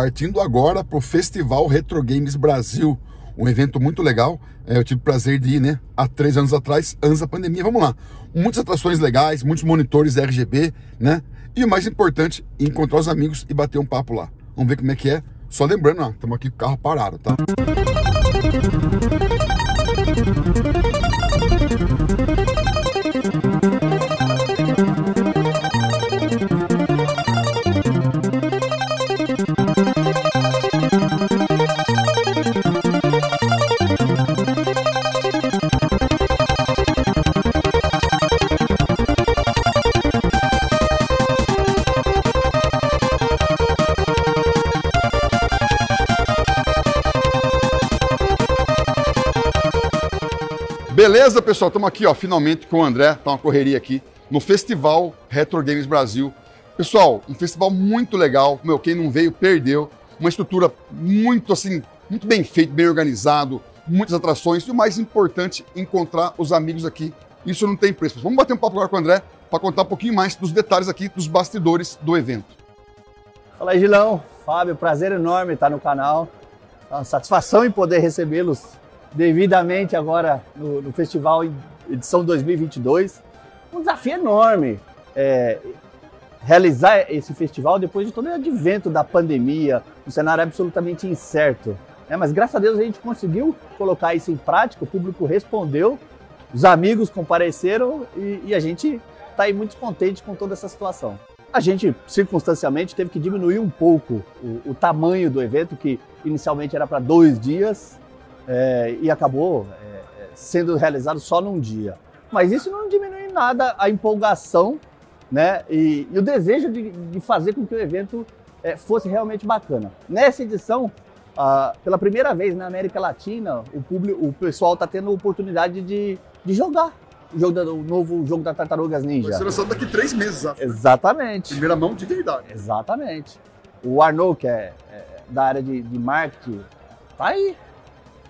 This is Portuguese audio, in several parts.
partindo agora para o Festival Retro Games Brasil. Um evento muito legal. É, eu tive o prazer de ir, né? Há três anos atrás, antes da pandemia. Vamos lá. Muitas atrações legais, muitos monitores RGB, né? E o mais importante, encontrar os amigos e bater um papo lá. Vamos ver como é que é. Só lembrando, estamos aqui com o carro parado, tá? Beleza, pessoal? Estamos aqui, ó, finalmente com o André. Tá uma correria aqui no Festival Retro Games Brasil. Pessoal, um festival muito legal. Meu, quem não veio perdeu. Uma estrutura muito assim, muito bem feita, bem organizado, muitas atrações e o mais importante, encontrar os amigos aqui. Isso não tem preço. Vamos bater um papo agora com o André para contar um pouquinho mais dos detalhes aqui dos bastidores do evento. Fala aí, Gilão. Fábio, prazer enorme estar no canal. É satisfação em poder recebê-los devidamente agora no, no, festival edição 2022. Um desafio enorme é, realizar esse festival depois de todo o advento da pandemia, um cenário absolutamente incerto. Né? Mas graças a Deus a gente conseguiu colocar isso em prática, o público respondeu, os amigos compareceram e, e a gente está aí muito contente com toda essa situação. A gente, circunstancialmente, teve que diminuir um pouco o, o tamanho do evento, que inicialmente era para dois dias, é, e acabou é, sendo realizado só num dia. Mas isso não diminui em nada a empolgação né, e, e o desejo de, de, fazer com que o evento é, fosse realmente bacana. Nessa edição, ah, pela primeira vez na América Latina, o, público, o pessoal está tendo a oportunidade de, de jogar o, jogo da, o novo jogo da Tartarugas Ninja. Vai ser lançado daqui três meses. Acho. Exatamente. Primeira mão de verdade. Exatamente. O Arnaud, que é, é da área de, de marketing, tá aí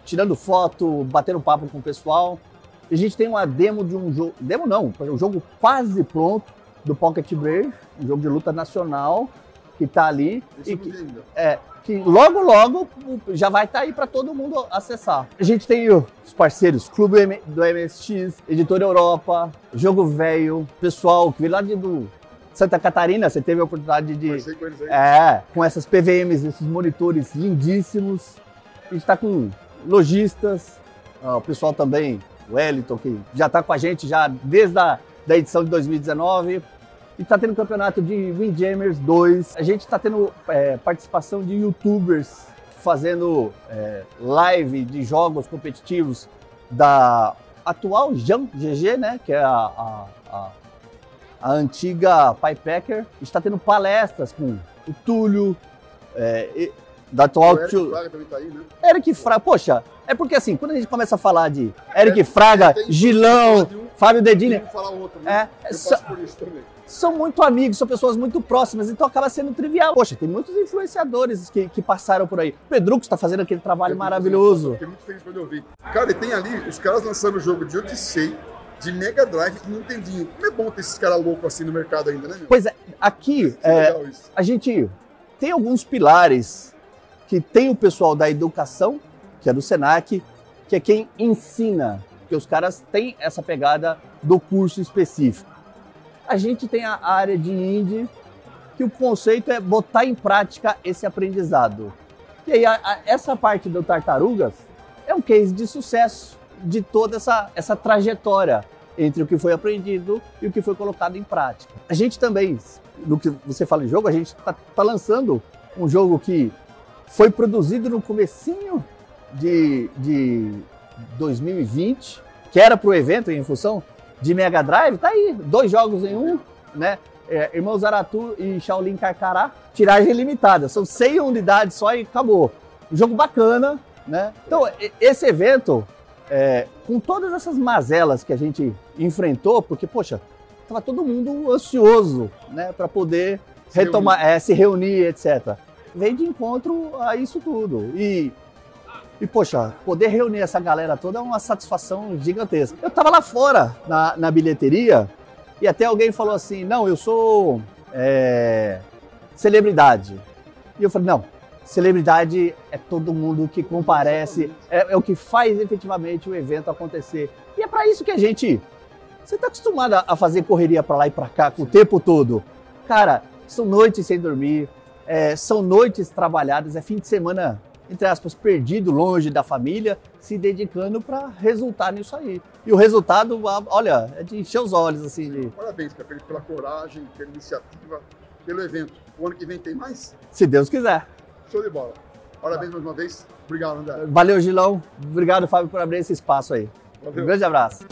tirando foto, batendo papo com o pessoal. A gente tem uma demo de um jogo, demo não, um jogo quase pronto do Pocket Brave, um jogo de luta nacional que está ali e que, é, que logo logo já vai estar tá aí para todo mundo acessar. A gente tem os parceiros Clube do MSX, Editora Europa, Jogo Velho, pessoal que veio lá de do Santa Catarina, você teve a oportunidade de com eles aí. é, com essas PVMs, esses monitores lindíssimos. A gente está com lojistas, uh, o pessoal também, o Wellington, que já está com a gente já desde a da edição de 2019. E está tendo campeonato de Windjammers 2. A gente está tendo é, participação de youtubers fazendo é, live de jogos competitivos da atual Jam GG, né? Que é a, a, a, a antiga Pipecker. Está tendo palestras com o Túlio, é, da atual. O Eric Fraga também tá aí, né? Eric Fraga, poxa, é porque assim, quando a gente começa a falar de Eric Fraga, Gilão, um, Fábio Dedini. falar outro, né? É, so, são muito amigos, são pessoas muito próximas, então acaba sendo trivial. Poxa, tem muitos influenciadores que, que passaram por aí. O Pedruco está fazendo aquele trabalho maravilhoso. Fiquei muito feliz quando eu vi. Cara, e tem ali os caras lançando o jogo de Odyssey, de Mega Drive e Nintendinho. Como é bom ter esses caras loucos assim no mercado ainda, né? Meu? Pois é, aqui é, a gente tem alguns pilares que tem o pessoal da educação, que é do SENAC, que é quem ensina, que os caras têm essa pegada do curso específico. A gente tem a área de indie, que o conceito é botar em prática esse aprendizado. E aí, a, a, essa parte do Tartarugas é um case de sucesso de toda essa, essa trajetória entre o que foi aprendido e o que foi colocado em prática. A gente também, no que você fala de jogo, a gente está tá lançando um jogo que foi produzido no comecinho de, de 2020, que era para o evento em função de Mega Drive, tá aí, dois jogos em um, né? É, Irmãos Aratu e Shaolin Carcará, tiragem limitada, são 100 unidades só e acabou. Um jogo bacana, né? Então, esse evento, é, com todas essas mazelas que a gente enfrentou, porque, poxa, tava todo mundo ansioso, né, para poder retomar, é, se reunir, etc vem de encontro a isso tudo. E, e, poxa, poder reunir essa galera toda é uma satisfação gigantesca. Eu tava lá fora, na, na bilheteria, e até alguém falou assim: não, eu sou é, celebridade. E eu falei: não, celebridade é todo mundo que comparece, é, é o que faz efetivamente o evento acontecer. E é para isso que a gente. Você está acostumado a fazer correria para lá e para cá o tempo todo. Cara, são noites sem dormir, é, são noites trabalhadas, é fim de semana, entre aspas, perdido, longe da família, se dedicando para resultar nisso aí. E o resultado, olha, é de encher os olhos, assim. De... Parabéns, Capelli, pela coragem, pela iniciativa, pelo evento. O ano que vem tem mais? Se Deus quiser. Show de bola. Parabéns mais uma vez. Obrigado, André. Valeu, Gilão. Obrigado, Fábio, por abrir esse espaço aí. Valeu. Um grande abraço.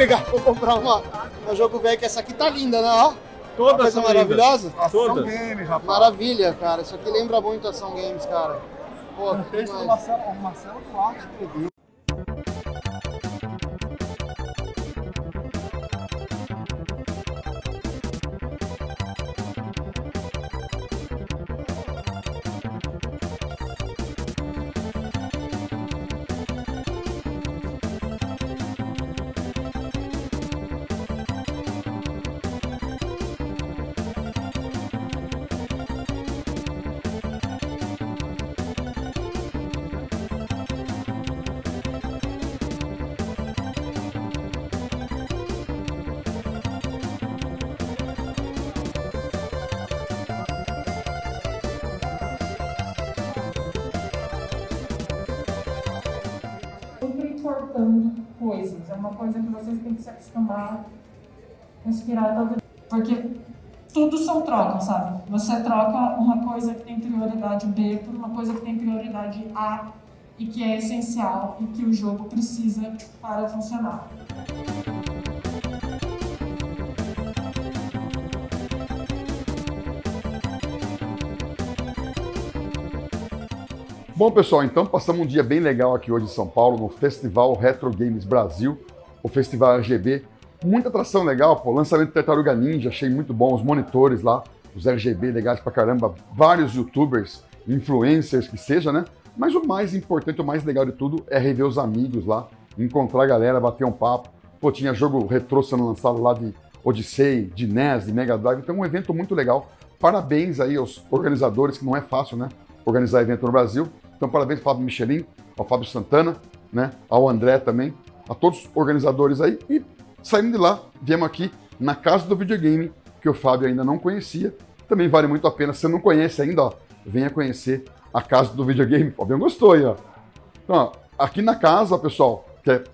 Pegar, vou comprar uma, uma jogo velho, que essa aqui tá linda, né? Ó. Todas são maravilhosa. Todas. Games, rapaz. Maravilha, cara. Isso aqui lembra muito Ação Games, cara. Pô, um texto do Marcelo, o Marcelo escreveu. Importando coisas. É uma coisa que vocês têm que se acostumar, respirar todo Porque tudo são trocas, sabe? Você troca uma coisa que tem prioridade B por uma coisa que tem prioridade A e que é essencial e que o jogo precisa para funcionar. Bom, pessoal, então passamos um dia bem legal aqui hoje em São Paulo, no Festival Retro Games Brasil, o Festival RGB. Muita atração legal, pô, lançamento de Tartaruga Ninja, achei muito bom, os monitores lá, os RGB legais pra caramba, vários youtubers, influencers que seja, né? Mas o mais importante, o mais legal de tudo é rever os amigos lá, encontrar a galera, bater um papo. Pô, tinha jogo retrô sendo lançado lá de Odyssey, de NES, de Mega Drive, então um evento muito legal. Parabéns aí aos organizadores, que não é fácil, né? Organizar evento no Brasil. Então, parabéns ao Fábio Michelin, ao Fábio Santana, né? ao André também, a todos os organizadores aí. E saindo de lá, viemos aqui na Casa do Videogame, que o Fábio ainda não conhecia. Também vale muito a pena. Se você não conhece ainda, ó, venha conhecer a Casa do Videogame. O Fábio gostou aí, ó. Então, ó, aqui na casa, pessoal, que é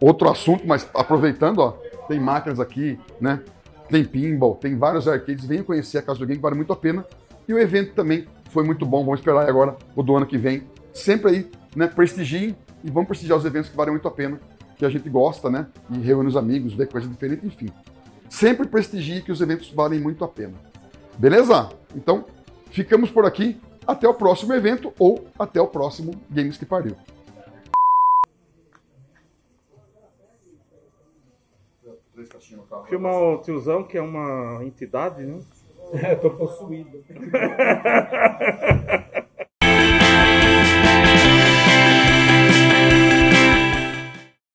outro assunto, mas aproveitando, ó, tem máquinas aqui, né? Tem pinball, tem vários arcades. Venha conhecer a Casa do Game, vale muito a pena. E o evento também foi muito bom. Vamos esperar agora o do ano que vem. Sempre aí, né? Prestigiem e vamos prestigiar os eventos que valem muito a pena, que a gente gosta, né? E reúne os amigos, vê coisa diferente, enfim. Sempre prestigie que os eventos valem muito a pena. Beleza? Então, ficamos por aqui. Até o próximo evento ou até o próximo Games que Pariu. Filma o tiozão, que é uma entidade, né? É, tô possuído.